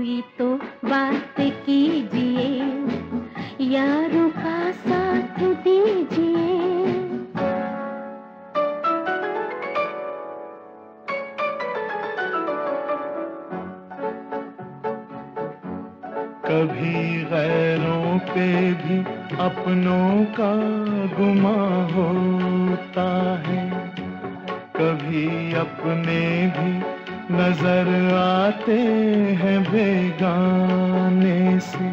कोई तो बात कीजिए, यारों का साथ दीजिए। कभी गैरों पे भी अपनों का गुमा होता है, कभी अपने भी नज़र आते हैं बेगाने से।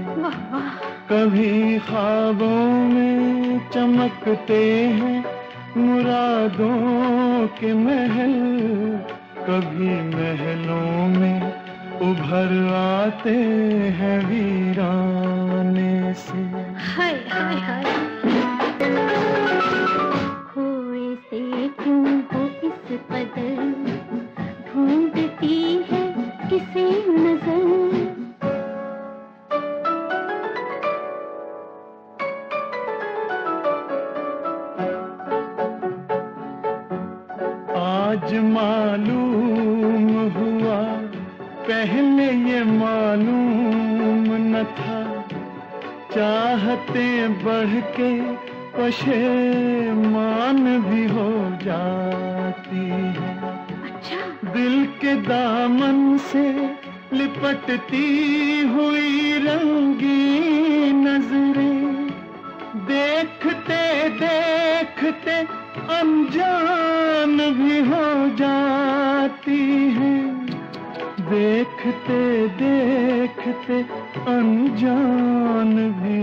कभी ख्वाबों में चमकते हैं मुरादों के महल। कभी महलों में उभर आते हैं वीराने आज मालूम हुआ पहले ये मालूम न था। चाहते बढ़ के पशेमान भी हो जाती है। अच्छा। दिल के दामन से लिपटती हुई रंगी नज़रें। देखते अनजान भी हो जाती है। देखते देखते अनजान भी